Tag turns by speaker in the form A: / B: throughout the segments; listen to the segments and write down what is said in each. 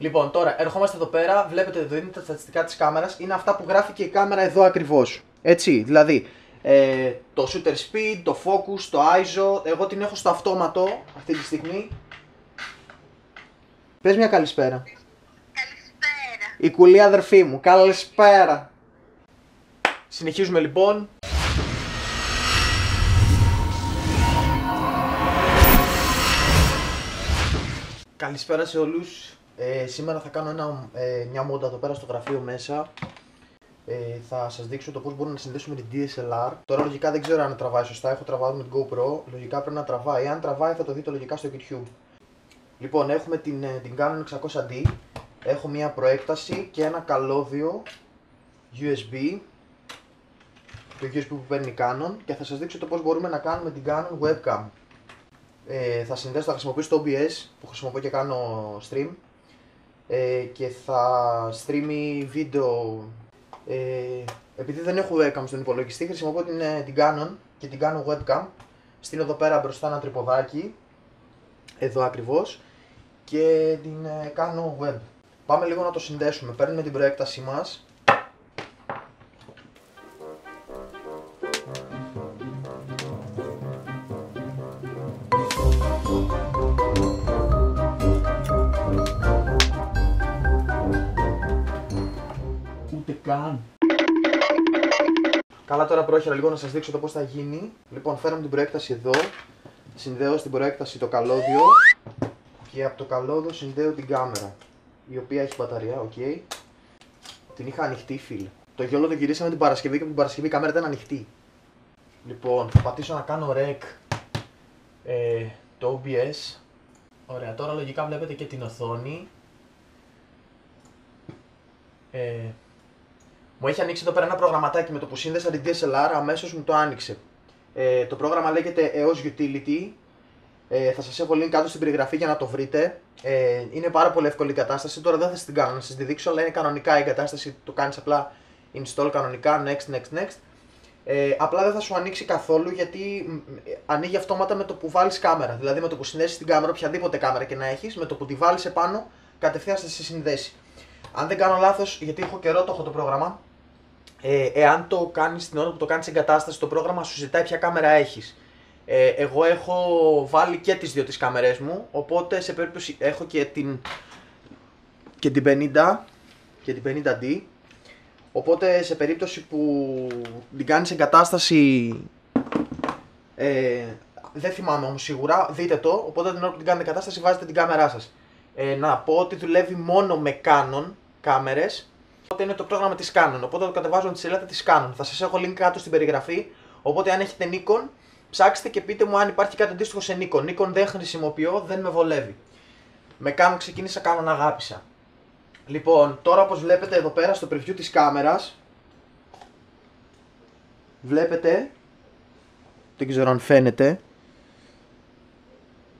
A: Λοιπόν, τώρα ερχόμαστε εδώ πέρα. Βλέπετε εδώ είναι τα στατιστικά της κάμερας. Είναι αυτά που γράφει και η κάμερα εδώ ακριβώς. Έτσι, δηλαδή ε, το shooter speed, το focus, το ISO. Εγώ την έχω στο αυτόματο αυτή τη στιγμή. Πες μια καλησπέρα.
B: Καλησπέρα.
A: Η κουλή αδερφή μου. Καλησπέρα. Συνεχίζουμε λοιπόν. Καλησπέρα σε όλους. Ε, σήμερα θα κάνω ένα, ε, μια μόντα εδώ πέρα στο γραφείο μέσα. Ε, θα σας δείξω το πώς μπορούμε να συνδέσουμε την DSLR. Τώρα λογικά δεν ξέρω αν τραβάει σωστά, έχω τραβάει με την GoPro. Λογικά πρέπει να τραβάει. Αν τραβάει θα το δείτε λογικά στο YouTube. Λοιπόν, έχουμε την, ε, την Canon 600D. Έχω μια προέκταση και ένα καλώδιο USB. Το USB που παίρνει η Canon και θα σας δείξω το πώς μπορούμε να κάνουμε την Canon webcam. Ε, θα συνδέσω, θα χρησιμοποιήσω το OBS που χρησιμοποιώ και κάνω stream ε, και θα streamy βίντεο ε, επειδή δεν έχω webcam στον υπολογιστή χρησιμοποιώ την, ε, την Canon και την κάνω webcam. Στείλω εδώ πέρα μπροστά ένα τρυποδάκι εδώ ακριβώς και την ε, κάνω web. Πάμε λίγο να το συνδέσουμε. Παίρνουμε την προέκτασή μας πρόχειρα λίγο να σας δείξω το πώς θα γίνει. Λοιπόν φέραμε την προέκταση εδώ. Συνδέω στην προέκταση το καλώδιο. Και από το καλώδιο συνδέω την κάμερα. Η οποία έχει μπαταρία, οκ. Την είχα ανοιχτή φίλ. Το YOLO το γυρίσαμε την Παρασκευή και από την Παρασκευή η κάμερα ήταν ανοιχτή. Λοιπόν, θα πατήσω να κάνω rec ε, το OBS. Ωραία, τώρα λογικά βλέπετε και την οθόνη. Ε, μου έχει ανοίξει εδώ πέρα ένα προγραμματάκι με το που σύνδεσα την DSLR, αμέσως μου το άνοιξε. Ε, το πρόγραμμα λέγεται EOS Utility. Ε, θα σας έχω link κάτω στην περιγραφή για να το βρείτε. Ε, είναι πάρα πολύ εύκολη η κατάσταση. Τώρα δεν θα σας την κάνω να σας τη δείξω, αλλά είναι κανονικά η κατάσταση. Το κάνεις απλά install κανονικά, next, next, next. Ε, απλά δεν θα σου ανοίξει καθόλου γιατί μ, ε, ανοίγει αυτόματα με το που βάλεις κάμερα. Δηλαδή με το που συνδέσεις την κάμερα, οποιαδήποτε κάμερα και να έχεις, με το που τη βάλεις επάνω, κατευθείαν θα σε συνδέσει. Αν δεν κάνω λάθος, γιατί έχω καιρό το έχω το πρόγραμμα, ε, εάν το κάνεις την ώρα που το κάνεις εγκατάσταση, το πρόγραμμα σου ζητάει ποια κάμερα έχεις. Ε, εγώ έχω βάλει και τις δύο τις κάμερές μου, οπότε σε περίπτωση έχω και την, και την 50 και την 50D, οπότε σε περίπτωση που την κάνεις εγκατάσταση, ε, δεν θυμάμαι όμως σίγουρα, δείτε το, οπότε την ώρα που την κάνετε εγκατάσταση βάζετε την κάμερά σας. Ε, να πω ότι δουλεύει μόνο με Canon κάμερες, Οπότε είναι το πρόγραμμα της Canon. Οπότε το κατεβάζω τη σελίδα της Canon. Θα σας έχω link κάτω στην περιγραφή. Οπότε αν έχετε Nikon, ψάξτε και πείτε μου αν υπάρχει κάτι αντίστοιχο σε Nikon. Nikon δεν χρησιμοποιώ, δεν με βολεύει. Με Canon ξεκίνησα, Canon αγάπησα. Λοιπόν, τώρα όπως βλέπετε εδώ πέρα στο preview της κάμερας Βλέπετε Δεν ξέρω αν φαίνεται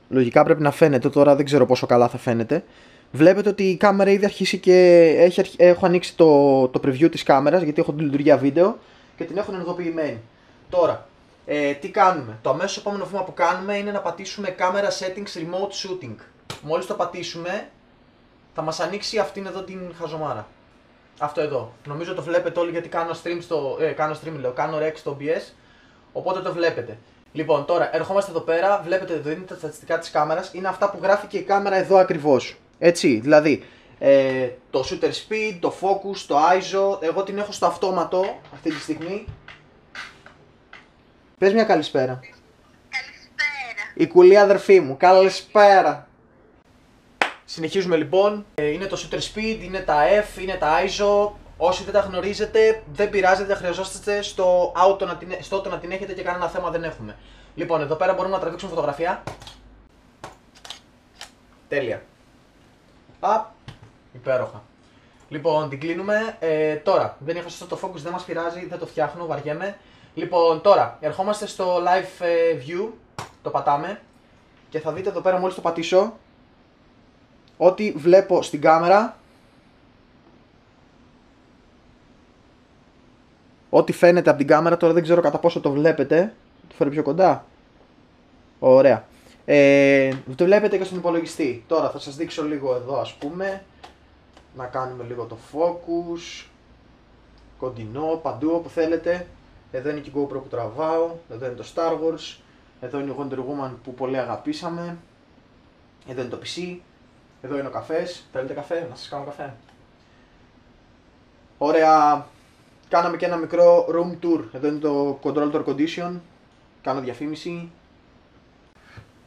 A: Λογικά πρέπει να φαίνεται, τώρα δεν ξέρω πόσο καλά θα φαίνεται Βλέπετε ότι η κάμερα ήδη αρχίσει και έχει, αρχ- έχω ανοίξει το, το preview της κάμερας γιατί έχω τη λειτουργία βίντεο και την έχω ενεργοποιημένη. Τώρα, ε, τι κάνουμε; Το αμέσως επόμενο βήμα που κάνουμε είναι να πατήσουμε camera settings remote shooting. Μόλις το πατήσουμε θα μας ανοίξει αυτήν εδώ την χαζομάρα. Αυτό εδώ. Νομίζω το βλέπετε όλοι γιατί κάνω stream στο. Ε, κάνω stream λέω, κάνω rec στο OBS. Οπότε το βλέπετε. Λοιπόν, τώρα ερχόμαστε εδώ πέρα. Βλέπετε εδώ είναι τα στατιστικά της κάμερας. Είναι αυτά που γράφει και η κάμερα εδώ ακριβώς. Έτσι, δηλαδή ε, το shooter speed, το focus, το ISO. Εγώ την έχω στο αυτόματο αυτή τη στιγμή. Πες μια καλησπέρα.
B: Καλησπέρα.
A: Η κουλή αδερφή μου. Καλησπέρα. Συνεχίζουμε λοιπόν. Ε, Είναι το shooter speed, είναι τα F, είναι τα ISO. Όσοι δεν τα γνωρίζετε, δεν πειράζει, δεν χρειαζόσαστε στο auto να την, στο auto να την έχετε και κανένα θέμα δεν έχουμε. Λοιπόν, εδώ πέρα μπορούμε να τραβήξουμε φωτογραφία. Τέλεια. Απ. Υπέροχα. Λοιπόν, την κλείνουμε. Ε, τώρα, δεν είχα σωστό το focus, δεν μας πειράζει, δεν το φτιάχνω, βαριέμαι. Λοιπόν, τώρα, ερχόμαστε στο live ε, view. Το πατάμε. Και θα δείτε εδώ πέρα μόλις το πατήσω Ό,τι βλέπω στην κάμερα Ό,τι φαίνεται από την κάμερα τώρα δεν ξέρω κατά πόσο το βλέπετε Το φέρω πιο κοντά Ωραία ε, Το βλέπετε και στον υπολογιστή. Τώρα θα σας δείξω λίγο εδώ ας πούμε να κάνουμε λίγο το focus, κοντινό, παντού όπου θέλετε. Εδώ είναι και η GoPro που τραβάω, εδώ είναι το Star Wars, εδώ είναι η Wonder Woman που πολύ αγαπήσαμε, εδώ είναι το PC, εδώ είναι ο καφές, θέλετε καφέ, να σας κάνω καφέ. Ωραία, κάναμε και ένα μικρό room tour, εδώ είναι το control tour condition, κάνω διαφήμιση.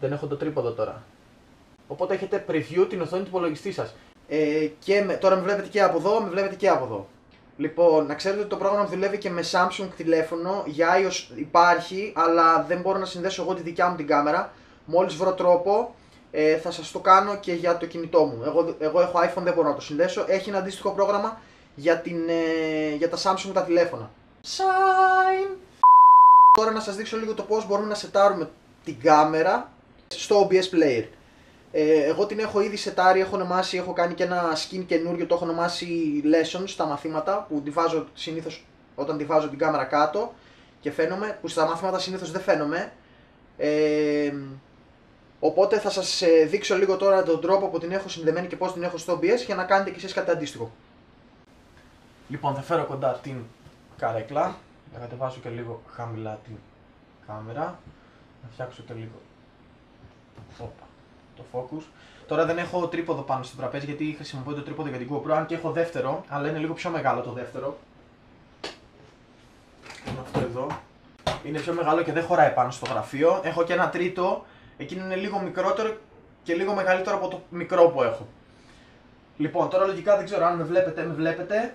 A: Δεν έχω το τρίποδο τώρα. Οπότε έχετε preview την οθόνη του υπολογιστή σας. Ε, και με, τώρα με βλέπετε και από εδώ, με βλέπετε και από εδώ. Λοιπόν, να ξέρετε ότι το πρόγραμμα δουλεύει και με Samsung τηλέφωνο. Για iOS υπάρχει, αλλά δεν μπορώ να συνδέσω εγώ τη δικιά μου την κάμερα. Μόλις βρω τρόπο, ε, θα σας το κάνω και για το κινητό μου. Εγώ, εγώ έχω iPhone, δεν μπορώ να το συνδέσω. Έχει ένα αντίστοιχο πρόγραμμα για, την, ε, για τα Samsung τα τηλέφωνα. Sign. Τώρα να σας δείξω λίγο το πώς μπορούμε να σετάρουμε την κάμερα στο OBS Player. Ε, εγώ την έχω ήδη σετάρει, έχω ονομάσει, έχω κάνει και ένα skin καινούριο, το έχω ονομάσει Lessons στα μαθήματα που τη βάζω συνήθως όταν τη βάζω την κάμερα κάτω και φαίνομαι, που στα μαθήματα συνήθως δεν φαίνομαι. Ε, οπότε θα σας ε, δείξω λίγο τώρα τον τρόπο που την έχω συνδεμένη και πώς την έχω στο OBS για να κάνετε και εσείς κάτι αντίστοιχο. Λοιπόν, θα φέρω κοντά την καρέκλα, θα κατεβάσω και λίγο χαμηλά την κάμερα, να φτιάξω και λίγο Οπα, το focus. Τώρα δεν έχω τρίποδο πάνω στο τραπέζι γιατί χρησιμοποιώ το τρίποδο για την GoPro, αν και έχω δεύτερο, αλλά είναι λίγο πιο μεγάλο το δεύτερο. Είναι αυτό εδώ. Είναι πιο μεγάλο και δεν χωράει πάνω στο γραφείο. Έχω και ένα τρίτο, εκείνο είναι λίγο μικρότερο και λίγο μεγαλύτερο από το μικρό που έχω. Λοιπόν, τώρα λογικά δεν ξέρω αν με βλέπετε, με βλέπετε.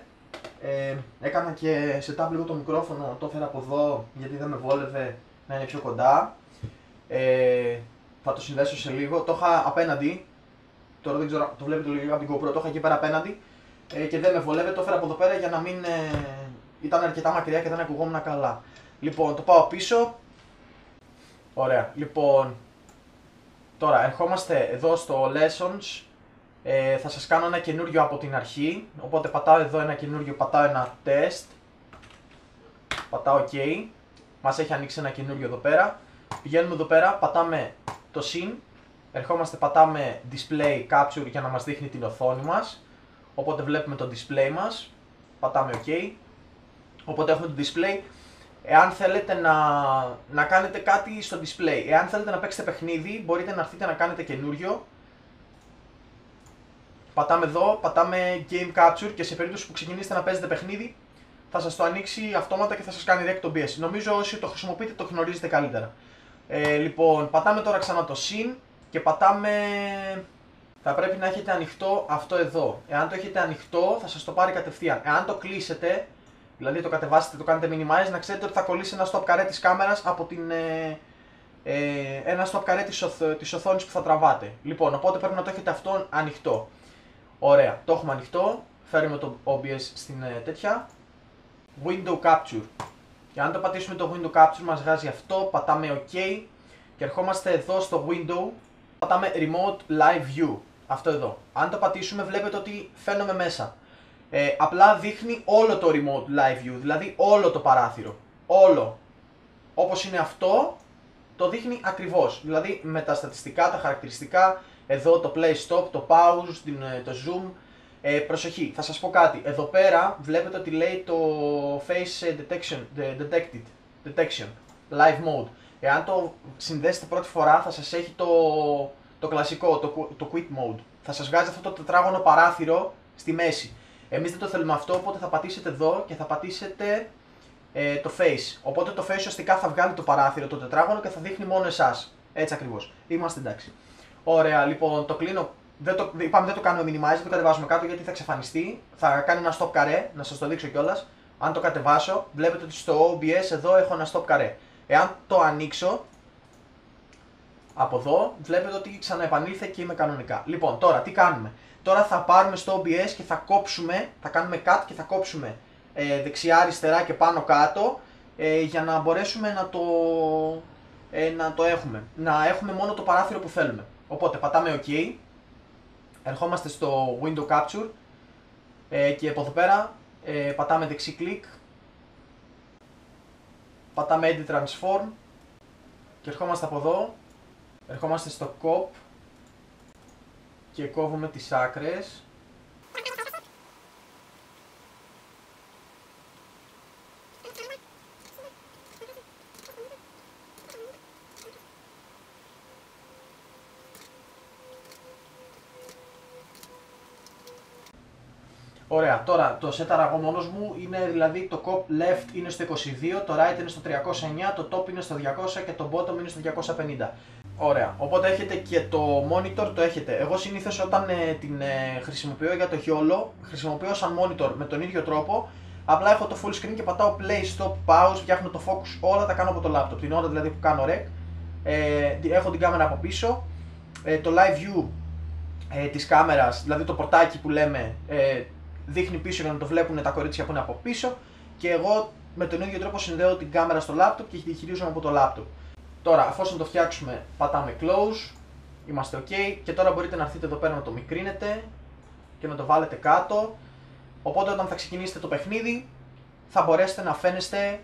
A: Ε, έκανα και setup λίγο το μικρόφωνο, το έφερα από εδώ γιατί δεν με βόλευε να είναι πιο κοντά. Ε, θα το συνδέσω σε λίγο. Το είχα απέναντι. Τώρα δεν ξέρω, το βλέπετε λίγο από την GoPro. Το είχα εκεί πέρα απέναντι ε, και δεν με βολεύει. Το έφερα από εδώ πέρα για να μην. Ε, ήταν αρκετά μακριά και δεν ακουγόμουν καλά. Λοιπόν, το πάω πίσω. Ωραία. Λοιπόν, τώρα ερχόμαστε εδώ στο Lessons. Ε, θα σας κάνω ένα καινούριο από την αρχή. Οπότε πατάω εδώ ένα καινούριο, πατάω ένα test. Πατάω OK. Μας έχει ανοίξει ένα καινούριο εδώ πέρα. Πηγαίνουμε εδώ πέρα, πατάμε το Scene, ερχόμαστε πατάμε Display Capture για να μας δείχνει την οθόνη μας, οπότε βλέπουμε το display μας, πατάμε OK, οπότε έχουμε το display. Εάν θέλετε να, να κάνετε κάτι στο display, εάν θέλετε να παίξετε παιχνίδι, μπορείτε να έρθετε να κάνετε καινούριο. Πατάμε εδώ, πατάμε Game Capture και σε περίπτωση που ξεκινήσετε να παίζετε παιχνίδι, θα σας το ανοίξει αυτόματα και θα σας κάνει direct το OBS. Νομίζω όσοι το χρησιμοποιείτε το γνωρίζετε καλύτερα. Ε, λοιπόν, πατάμε τώρα ξανά το συν και πατάμε... Θα πρέπει να έχετε ανοιχτό αυτό εδώ. Εάν το έχετε ανοιχτό θα σας το πάρει κατευθείαν. Εάν το κλείσετε, δηλαδή το κατεβάσετε, το κάνετε minimize, να ξέρετε ότι θα κολλήσει ένα stop καρέ της κάμερας από την... Ε, ε, ένα stop καρέ της, οθ, της οθόνης που θα τραβάτε. Λοιπόν, οπότε πρέπει να το έχετε αυτό ανοιχτό. Ωραία, το έχουμε ανοιχτό. Φέρουμε το OBS στην ε, τέτοια. Window Capture. Και αν το πατήσουμε το window capture μας βγάζει αυτό, πατάμε OK και ερχόμαστε εδώ στο window, πατάμε remote live view, αυτό εδώ. Αν το πατήσουμε βλέπετε ότι φαίνομαι μέσα. Ε, απλά δείχνει όλο το remote live view, δηλαδή όλο το παράθυρο. Όλο. Όπως είναι αυτό, το δείχνει ακριβώς. Δηλαδή με τα στατιστικά, τα χαρακτηριστικά, εδώ το play stop, το pause, ε, το zoom, ε, προσοχή, θα σας πω κάτι. Εδώ πέρα βλέπετε ότι λέει το face detection, detected, detection, live mode. Εάν το συνδέσετε πρώτη φορά θα σας έχει το, το κλασικό, το, το quit mode. Θα σας βγάζει αυτό το τετράγωνο παράθυρο στη μέση. Εμείς δεν το θέλουμε αυτό, οπότε θα πατήσετε εδώ και θα πατήσετε ε, το face. Οπότε το face ουσιαστικά θα βγάλει το παράθυρο, το τετράγωνο και θα δείχνει μόνο εσάς. Έτσι ακριβώς. Είμαστε εντάξει. Ωραία, λοιπόν, το κλείνω δεν το, είπαμε δεν το κάνουμε minimize, δεν το κατεβάζουμε κάτω γιατί θα εξαφανιστεί. Θα κάνει ένα stop καρέ, να σας το δείξω κιόλας. Αν το κατεβάσω, βλέπετε ότι στο OBS εδώ έχω ένα stop καρέ. Εάν το ανοίξω, από εδώ, βλέπετε ότι ξαναεπανήλθε και είμαι κανονικά. Λοιπόν, τώρα τι κάνουμε; Τώρα θα πάρουμε στο OBS και θα κόψουμε, θα κάνουμε cut και θα κόψουμε ε, δεξιά, αριστερά και πάνω κάτω ε, για να μπορέσουμε να το, ε, να το έχουμε. Να έχουμε μόνο το παράθυρο που θέλουμε. Οπότε πατάμε OK ερχόμαστε στο Window Capture. Ε, και από εδώ πέρα ε, πατάμε δεξί κλικ, πατάμε Edit Transform. Και ερχόμαστε από εδώ, ερχόμαστε στο Cop. Και κόβουμε τις άκρες Ωραία, τώρα το σέταρα εγώ μόνος μου είναι δηλαδή το cop left είναι στο 22, το right είναι στο 309, το top είναι στο 200 και το bottom είναι στο 250. Ωραία, οπότε έχετε και το monitor το έχετε. Εγώ συνήθως όταν ε, την ε, χρησιμοποιώ για το χιόλο, χρησιμοποιώ σαν monitor με τον ίδιο τρόπο, απλά έχω το full screen και πατάω play, stop, pause, φτιάχνω το focus, όλα τα κάνω από το laptop. Την ώρα δηλαδή που κάνω rec, ε, έχω την κάμερα από πίσω, ε, το live view ε, της κάμερας, δηλαδή το πορτάκι που λέμε, ε, δείχνει πίσω για να το βλέπουν τα κορίτσια που είναι από πίσω και εγώ με τον ίδιο τρόπο συνδέω την κάμερα στο laptop και τη χειρίζομαι από το laptop. Τώρα, αφόσον το φτιάξουμε, πατάμε close, είμαστε ok και τώρα μπορείτε να έρθετε εδώ πέρα να το μικρύνετε και να το βάλετε κάτω. Οπότε όταν θα ξεκινήσετε το παιχνίδι θα μπορέσετε να φαίνεστε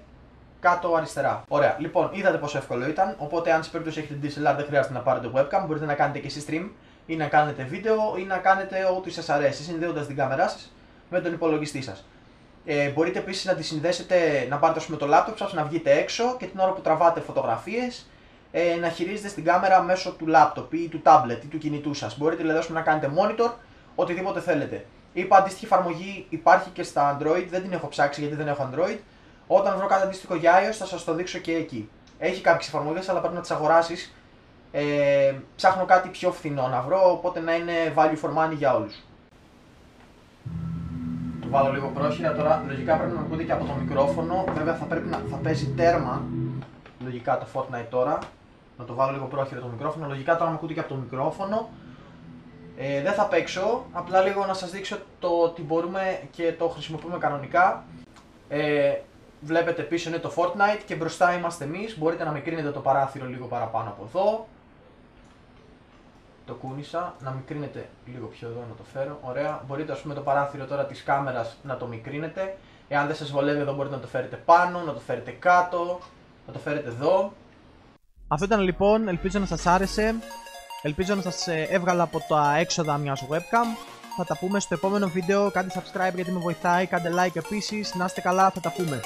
A: κάτω αριστερά. Ωραία, λοιπόν, είδατε πόσο εύκολο ήταν. Οπότε, αν σε περίπτωση έχετε DSLR, δεν χρειάζεται να πάρετε webcam. Μπορείτε να κάνετε και εσεί stream ή να κάνετε βίντεο ή να κάνετε ό,τι σας αρέσει, συνδέοντας την κάμερά σας με τον υπολογιστή σας. Ε, μπορείτε επίσης να τη συνδέσετε, να πάρετε πούμε, το laptop σας, να βγείτε έξω και την ώρα που τραβάτε φωτογραφίες ε, να χειρίζετε στην κάμερα μέσω του laptop ή του tablet ή του κινητού σας. Μπορείτε δηλαδή να κάνετε monitor, οτιδήποτε θέλετε. Είπα αντίστοιχη εφαρμογή υπάρχει και στα Android, δεν την έχω ψάξει γιατί δεν έχω Android. Όταν βρω κάτι αντίστοιχο για iOS θα σας το δείξω και εκεί. Έχει κάποιες εφαρμογές, αλλά πρέπει να τις αγοράσεις. Ε, ψάχνω κάτι πιο φθηνό να βρω, οπότε να είναι value for money για όλους. Το βάλω λίγο πρόχειρα τώρα. Λογικά πρέπει να ακούτε και από το μικρόφωνο. Βέβαια θα πρέπει να θα παίζει τέρμα. Λογικά το Fortnite τώρα. Να το βάλω λίγο πρόχειρα το μικρόφωνο. Λογικά τώρα με ακούτε και από το μικρόφωνο. Ε, δεν θα παίξω, απλά λίγο να σας δείξω το ότι μπορούμε και το χρησιμοποιούμε κανονικά. Ε, βλέπετε πίσω είναι το Fortnite και μπροστά είμαστε εμείς. Μπορείτε να μικρύνετε το παράθυρο λίγο παραπάνω από εδώ. Το κούνησα, να μικρύνετε λίγο πιο εδώ να το φέρω. Ωραία. Μπορείτε ας πούμε το παράθυρο τώρα της κάμερας να το μικρύνετε. Εάν δεν σας βολεύει εδώ μπορείτε να το φέρετε πάνω, να το φέρετε κάτω, να το φέρετε εδώ.
C: Αυτό ήταν λοιπόν, ελπίζω να σας άρεσε. Ελπίζω να σας ε, έβγαλα από τα έξοδα μιας webcam. Θα τα πούμε στο επόμενο βίντεο. Κάντε subscribe γιατί με βοηθάει. Κάντε like επίσης. Να είστε καλά, θα τα πούμε.